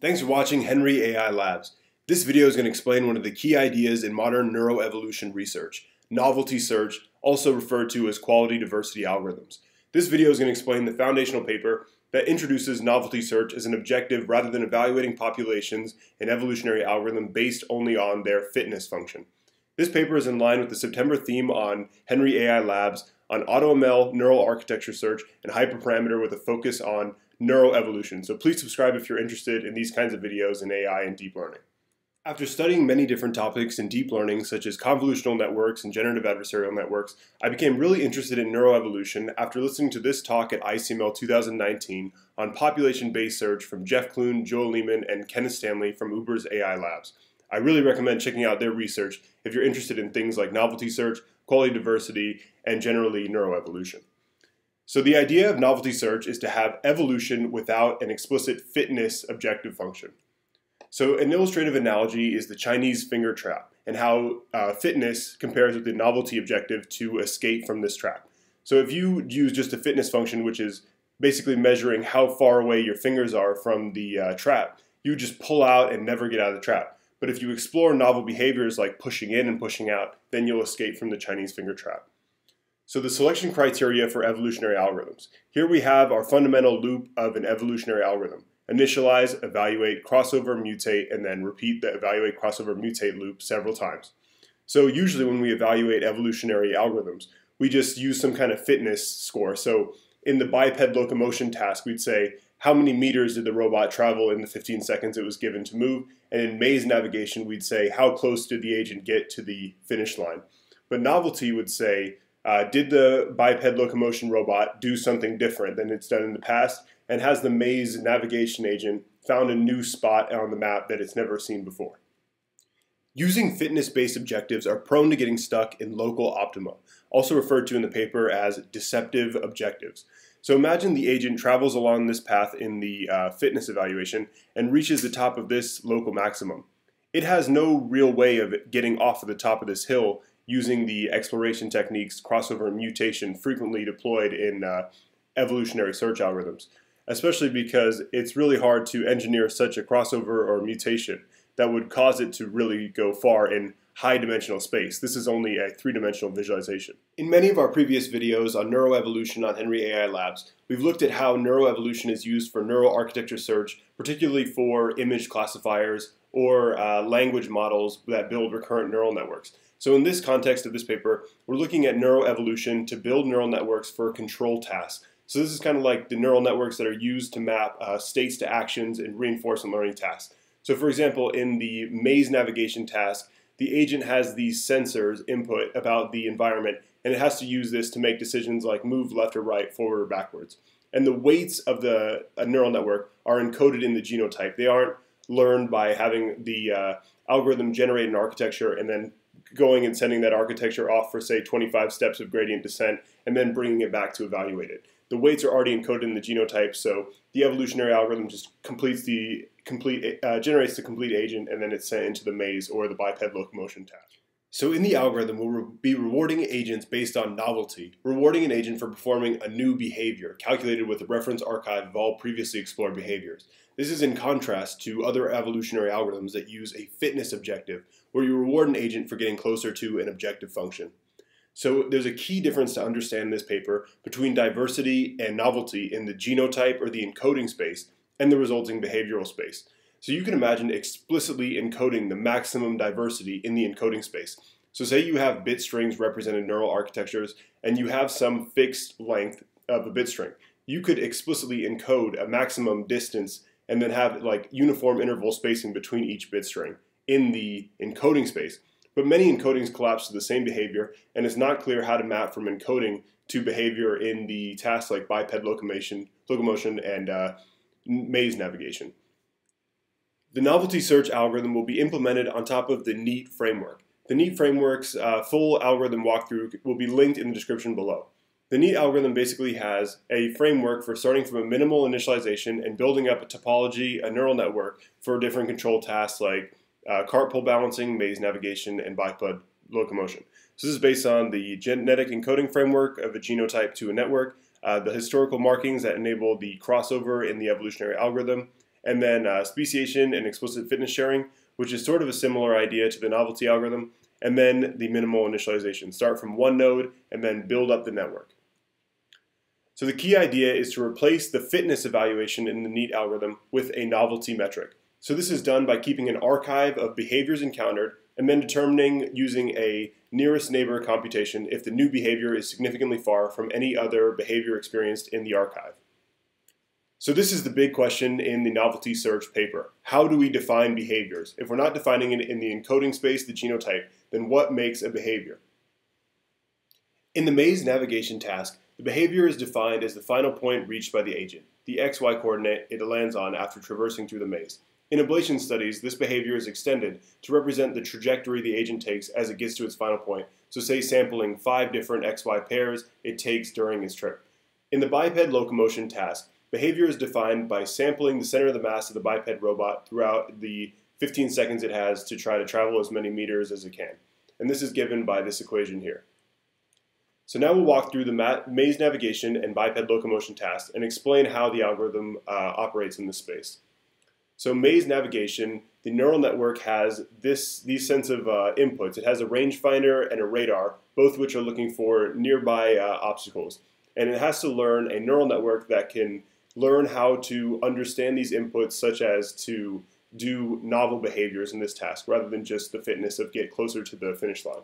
Thanks for watching Henry AI Labs. This video is going to explain one of the key ideas in modern neuroevolution research, novelty search, also referred to as quality diversity algorithms. This video is going to explain the foundational paper that introduces novelty search as an objective rather than evaluating populations in evolutionary algorithm based only on their fitness function. This paper is in line with the September theme on Henry AI Labs on AutoML neural architecture search and hyperparameter with a focus on neuroevolution. So please subscribe if you're interested in these kinds of videos in AI and deep learning. After studying many different topics in deep learning, such as convolutional networks and generative adversarial networks, I became really interested in neuroevolution after listening to this talk at ICML 2019 on population-based search from Jeff Clune, Joel Lehman, and Kenneth Stanley from Uber's AI Labs. I really recommend checking out their research if you're interested in things like novelty search, quality diversity, and generally neuroevolution. So the idea of novelty search is to have evolution without an explicit fitness objective function. So an illustrative analogy is the Chinese finger trap and how uh, fitness compares with the novelty objective to escape from this trap. So if you use just a fitness function, which is basically measuring how far away your fingers are from the uh, trap, you just pull out and never get out of the trap. But if you explore novel behaviors like pushing in and pushing out, then you'll escape from the Chinese finger trap. So the selection criteria for evolutionary algorithms. Here we have our fundamental loop of an evolutionary algorithm initialize, evaluate, crossover, mutate, and then repeat the evaluate, crossover, mutate loop several times. So usually when we evaluate evolutionary algorithms, we just use some kind of fitness score. So in the biped locomotion task, we'd say, how many meters did the robot travel in the 15 seconds it was given to move? And in maze navigation, we'd say, how close did the agent get to the finish line? But novelty would say, uh, did the biped locomotion robot do something different than it's done in the past? and has the maze navigation agent found a new spot on the map that it's never seen before. Using fitness-based objectives are prone to getting stuck in local optima, also referred to in the paper as deceptive objectives. So imagine the agent travels along this path in the uh, fitness evaluation and reaches the top of this local maximum. It has no real way of getting off of the top of this hill using the exploration techniques, crossover and mutation frequently deployed in uh, evolutionary search algorithms especially because it's really hard to engineer such a crossover or mutation that would cause it to really go far in high dimensional space. This is only a three-dimensional visualization. In many of our previous videos on neuroevolution on Henry AI Labs, we've looked at how neuroevolution is used for neural architecture search, particularly for image classifiers or uh, language models that build recurrent neural networks. So in this context of this paper, we're looking at neuroevolution to build neural networks for control tasks, so this is kind of like the neural networks that are used to map uh, states to actions and reinforcement learning tasks. So for example, in the maze navigation task, the agent has these sensors input about the environment, and it has to use this to make decisions like move left or right, forward or backwards. And the weights of the neural network are encoded in the genotype. They aren't learned by having the uh, algorithm generate an architecture and then going and sending that architecture off for say 25 steps of gradient descent and then bringing it back to evaluate it the weights are already encoded in the genotype, so the evolutionary algorithm just completes the complete uh, generates the complete agent, and then it's sent into the maze or the biped locomotion task. So in the algorithm, we'll be rewarding agents based on novelty, rewarding an agent for performing a new behavior, calculated with a reference archive of all previously explored behaviors. This is in contrast to other evolutionary algorithms that use a fitness objective, where you reward an agent for getting closer to an objective function. So there's a key difference to understand in this paper between diversity and novelty in the genotype or the encoding space and the resulting behavioral space. So you can imagine explicitly encoding the maximum diversity in the encoding space. So say you have bit strings represented neural architectures and you have some fixed length of a bit string. You could explicitly encode a maximum distance and then have like uniform interval spacing between each bit string in the encoding space. But many encodings collapse to the same behavior, and it's not clear how to map from encoding to behavior in the tasks like biped locomotion, locomotion and uh, maze navigation. The novelty search algorithm will be implemented on top of the NEAT framework. The NEAT framework's uh, full algorithm walkthrough will be linked in the description below. The NEAT algorithm basically has a framework for starting from a minimal initialization and building up a topology, a neural network for different control tasks like uh, cart pole balancing, maze navigation, and biped locomotion. So this is based on the genetic encoding framework of a genotype to a network, uh, the historical markings that enable the crossover in the evolutionary algorithm, and then uh, speciation and explicit fitness sharing, which is sort of a similar idea to the novelty algorithm, and then the minimal initialization. Start from one node and then build up the network. So the key idea is to replace the fitness evaluation in the NEAT algorithm with a novelty metric. So this is done by keeping an archive of behaviors encountered and then determining using a nearest neighbor computation if the new behavior is significantly far from any other behavior experienced in the archive. So this is the big question in the novelty search paper. How do we define behaviors? If we're not defining it in the encoding space, the genotype, then what makes a behavior? In the maze navigation task, the behavior is defined as the final point reached by the agent, the xy coordinate it lands on after traversing through the maze. In ablation studies, this behavior is extended to represent the trajectory the agent takes as it gets to its final point, so say sampling five different xy pairs it takes during its trip. In the biped locomotion task, Behavior is defined by sampling the center of the mass of the biped robot throughout the 15 seconds it has to try to travel as many meters as it can. And this is given by this equation here. So now we'll walk through the maze navigation and biped locomotion tasks and explain how the algorithm uh, operates in this space. So maze navigation, the neural network has this these sense of uh, inputs. It has a rangefinder and a radar, both which are looking for nearby uh, obstacles. And it has to learn a neural network that can learn how to understand these inputs, such as to do novel behaviors in this task, rather than just the fitness of get closer to the finish line.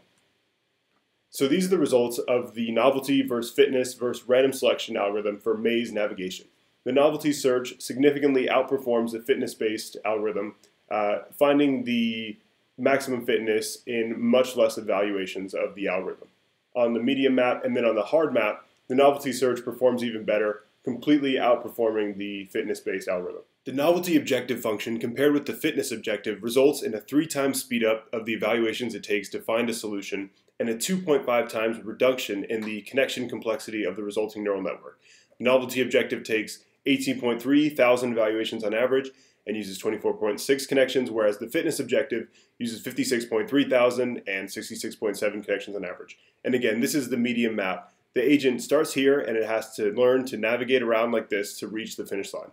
So these are the results of the novelty versus fitness versus random selection algorithm for maze navigation. The novelty search significantly outperforms the fitness-based algorithm, uh, finding the maximum fitness in much less evaluations of the algorithm. On the medium map and then on the hard map, the novelty search performs even better, completely outperforming the fitness-based algorithm. The novelty objective function compared with the fitness objective results in a 3 times speedup of the evaluations it takes to find a solution and a 2.5 times reduction in the connection complexity of the resulting neural network. The novelty objective takes 18.3 thousand evaluations on average and uses 24.6 connections, whereas the fitness objective uses 56.3 thousand and 66.7 connections on average. And again, this is the medium map the agent starts here and it has to learn to navigate around like this to reach the finish line.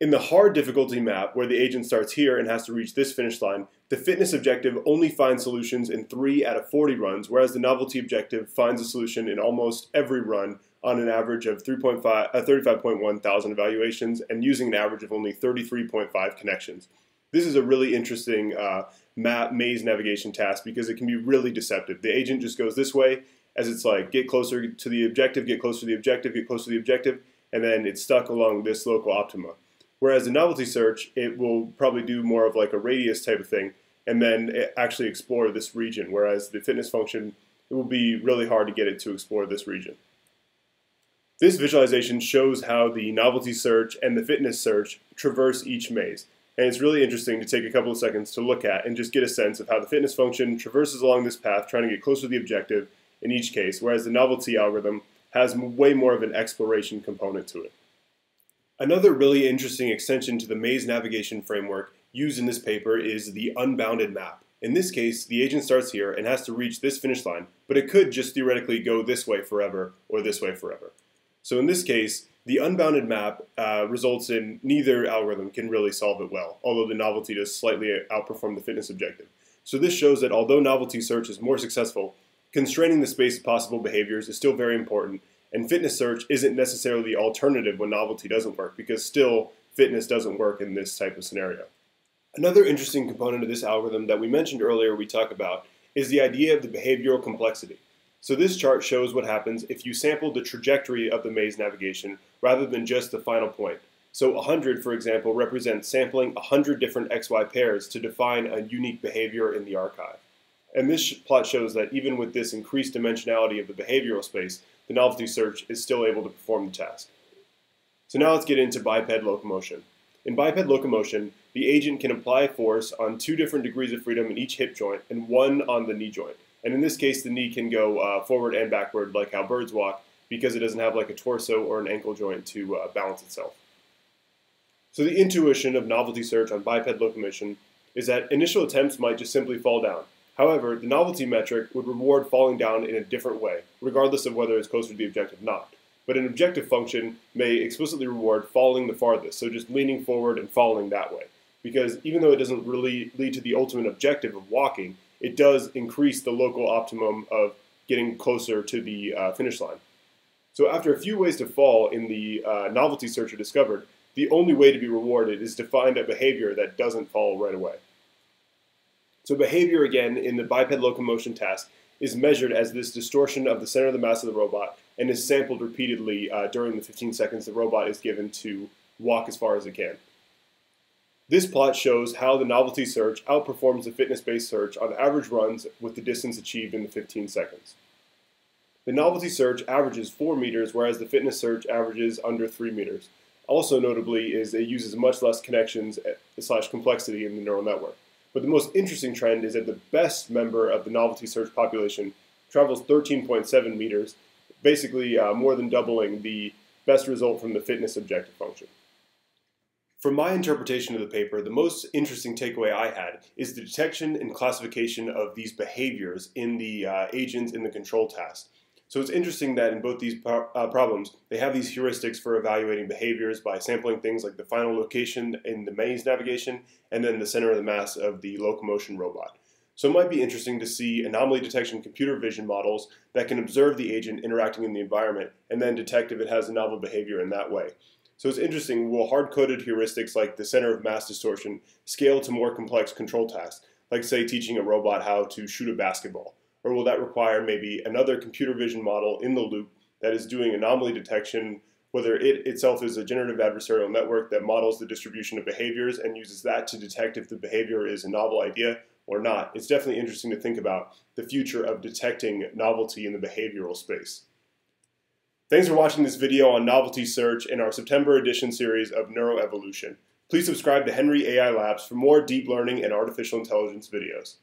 In the hard difficulty map, where the agent starts here and has to reach this finish line, the fitness objective only finds solutions in 3 out of 40 runs, whereas the novelty objective finds a solution in almost every run on an average of 3.5, uh, 35.1 thousand evaluations and using an average of only 33.5 connections. This is a really interesting uh, map maze navigation task because it can be really deceptive. The agent just goes this way as it's like get closer to the objective, get closer to the objective, get closer to the objective, and then it's stuck along this local optima. Whereas the novelty search, it will probably do more of like a radius type of thing, and then actually explore this region. Whereas the fitness function, it will be really hard to get it to explore this region. This visualization shows how the novelty search and the fitness search traverse each maze. And it's really interesting to take a couple of seconds to look at and just get a sense of how the fitness function traverses along this path, trying to get closer to the objective, in each case, whereas the novelty algorithm has way more of an exploration component to it. Another really interesting extension to the maze navigation framework used in this paper is the unbounded map. In this case, the agent starts here and has to reach this finish line, but it could just theoretically go this way forever or this way forever. So in this case, the unbounded map uh, results in neither algorithm can really solve it well, although the novelty does slightly outperform the fitness objective. So this shows that although novelty search is more successful, constraining the space of possible behaviors is still very important, and fitness search isn't necessarily the alternative when novelty doesn't work, because still fitness doesn't work in this type of scenario. Another interesting component of this algorithm that we mentioned earlier we talk about is the idea of the behavioral complexity. So this chart shows what happens if you sample the trajectory of the maze navigation rather than just the final point. So 100, for example, represents sampling 100 different XY pairs to define a unique behavior in the archive. And this plot shows that even with this increased dimensionality of the behavioral space, the novelty search is still able to perform the task. So now let's get into biped locomotion. In biped locomotion, the agent can apply force on two different degrees of freedom in each hip joint and one on the knee joint. And in this case, the knee can go uh, forward and backward like how birds walk because it doesn't have like a torso or an ankle joint to uh, balance itself. So the intuition of novelty search on biped locomotion is that initial attempts might just simply fall down, However, the novelty metric would reward falling down in a different way, regardless of whether it's closer to the objective or not. but an objective function may explicitly reward falling the farthest, so just leaning forward and falling that way. Because even though it doesn't really lead to the ultimate objective of walking, it does increase the local optimum of getting closer to the uh, finish line. So after a few ways to fall in the uh, novelty search are discovered, the only way to be rewarded is to find a behavior that doesn't fall right away. So behavior, again, in the biped locomotion task is measured as this distortion of the center of the mass of the robot and is sampled repeatedly uh, during the 15 seconds the robot is given to walk as far as it can. This plot shows how the novelty search outperforms the fitness-based search on average runs with the distance achieved in the 15 seconds. The novelty search averages 4 meters, whereas the fitness search averages under 3 meters. Also notably is it uses much less connections eh, slash complexity in the neural network. But the most interesting trend is that the best member of the novelty search population travels 13.7 meters, basically uh, more than doubling the best result from the fitness objective function. From my interpretation of the paper, the most interesting takeaway I had is the detection and classification of these behaviors in the uh, agents in the control task. So it's interesting that in both these pro uh, problems, they have these heuristics for evaluating behaviors by sampling things like the final location in the maze navigation and then the center of the mass of the locomotion robot. So it might be interesting to see anomaly detection computer vision models that can observe the agent interacting in the environment and then detect if it has a novel behavior in that way. So it's interesting, will hard-coded heuristics like the center of mass distortion scale to more complex control tasks, like say teaching a robot how to shoot a basketball? Or will that require maybe another computer vision model in the loop that is doing anomaly detection, whether it itself is a generative adversarial network that models the distribution of behaviors and uses that to detect if the behavior is a novel idea or not. It's definitely interesting to think about the future of detecting novelty in the behavioral space. Thanks for watching this video on novelty search in our September edition series of Neuroevolution. Please subscribe to Henry AI Labs for more deep learning and artificial intelligence videos.